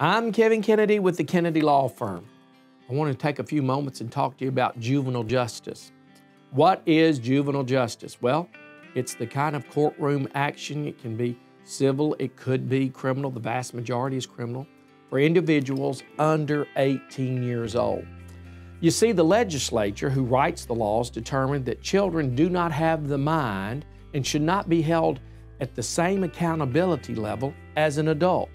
I'm Kevin Kennedy with the Kennedy Law Firm. I want to take a few moments and talk to you about juvenile justice. What is juvenile justice? Well, it's the kind of courtroom action. It can be civil, it could be criminal. The vast majority is criminal for individuals under 18 years old. You see, the legislature who writes the laws determined that children do not have the mind and should not be held at the same accountability level as an adult.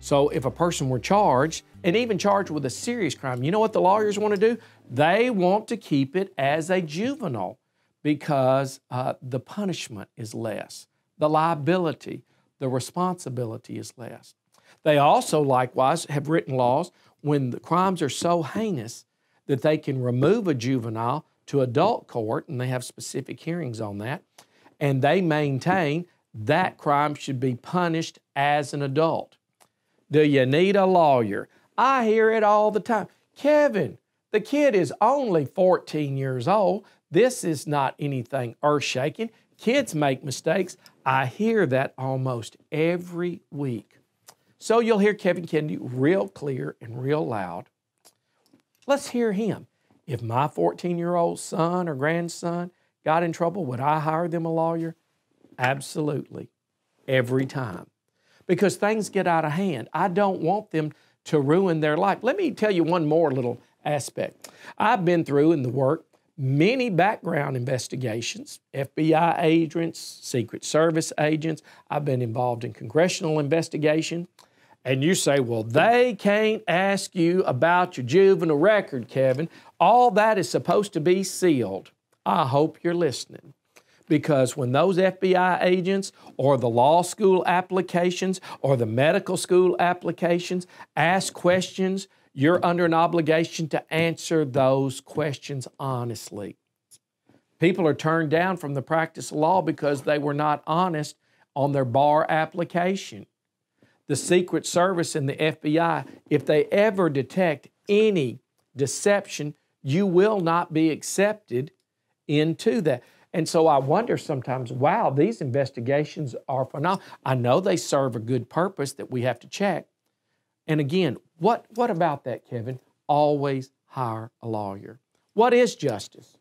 So if a person were charged, and even charged with a serious crime, you know what the lawyers want to do? They want to keep it as a juvenile because uh, the punishment is less, the liability, the responsibility is less. They also likewise have written laws when the crimes are so heinous that they can remove a juvenile to adult court, and they have specific hearings on that, and they maintain that crime should be punished as an adult. Do you need a lawyer? I hear it all the time. Kevin, the kid is only 14 years old. This is not anything earth shaking. Kids make mistakes. I hear that almost every week. So you'll hear Kevin Kennedy real clear and real loud. Let's hear him. If my 14 year old son or grandson got in trouble, would I hire them a lawyer? Absolutely. Every time. Because things get out of hand. I don't want them to ruin their life. Let me tell you one more little aspect. I've been through in the work many background investigations, FBI agents, Secret Service agents. I've been involved in congressional investigation. And you say, well, they can't ask you about your juvenile record, Kevin. All that is supposed to be sealed. I hope you're listening. Because when those FBI agents or the law school applications or the medical school applications ask questions, you're under an obligation to answer those questions honestly. People are turned down from the practice of law because they were not honest on their bar application. The Secret Service and the FBI, if they ever detect any deception, you will not be accepted into that. And so I wonder sometimes, wow, these investigations are phenomenal. I know they serve a good purpose that we have to check. And again, what, what about that, Kevin? Always hire a lawyer. What is justice?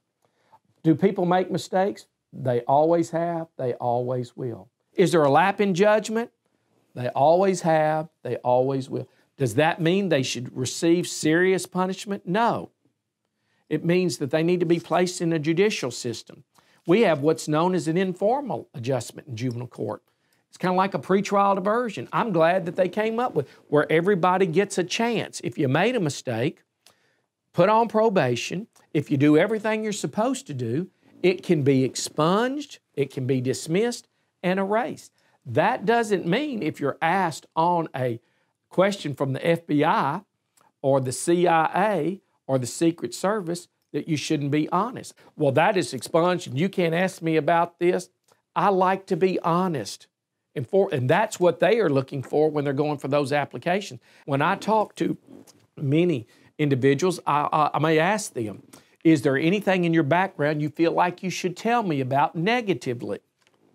Do people make mistakes? They always have, they always will. Is there a lap in judgment? They always have, they always will. Does that mean they should receive serious punishment? No. It means that they need to be placed in a judicial system. We have what's known as an informal adjustment in juvenile court. It's kind of like a pretrial diversion. I'm glad that they came up with where everybody gets a chance. If you made a mistake, put on probation. If you do everything you're supposed to do, it can be expunged, it can be dismissed and erased. That doesn't mean if you're asked on a question from the FBI or the CIA or the Secret Service that you shouldn't be honest. Well, that is expunged, and you can't ask me about this. I like to be honest. And, for, and that's what they are looking for when they're going for those applications. When I talk to many individuals, I, I, I may ask them, is there anything in your background you feel like you should tell me about negatively?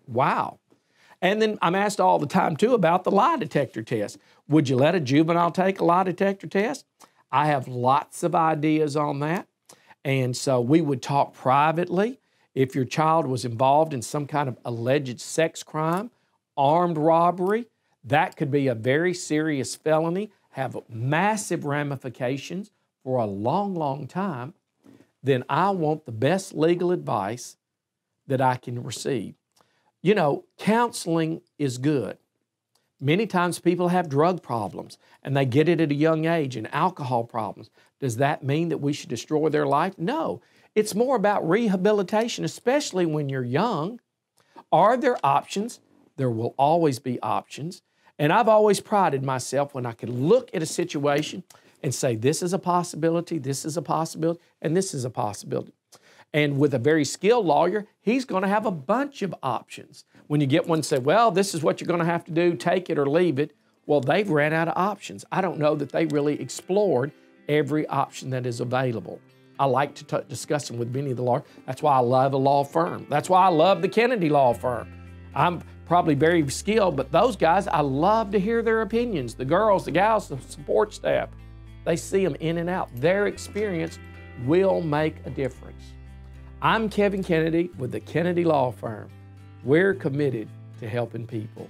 Wow. And then I'm asked all the time too about the lie detector test. Would you let a juvenile take a lie detector test? I have lots of ideas on that. And so we would talk privately. If your child was involved in some kind of alleged sex crime, armed robbery, that could be a very serious felony, have massive ramifications for a long, long time, then I want the best legal advice that I can receive. You know, counseling is good. Many times people have drug problems and they get it at a young age and alcohol problems. Does that mean that we should destroy their life? No. It's more about rehabilitation, especially when you're young. Are there options? There will always be options. And I've always prided myself when I could look at a situation and say, this is a possibility, this is a possibility, and this is a possibility. And with a very skilled lawyer, he's going to have a bunch of options. When you get one and say, well, this is what you're going to have to do, take it or leave it, well, they've ran out of options. I don't know that they really explored every option that is available. I like to t- discuss them with many of the lawyers. That's why I love a law firm. That's why I love the Kennedy Law Firm. I'm probably very skilled, but those guys, I love to hear their opinions. The girls, the gals, the support staff, they see them in and out. Their experience will make a difference. I'm Kevin Kennedy with the Kennedy Law Firm. We're committed to helping people.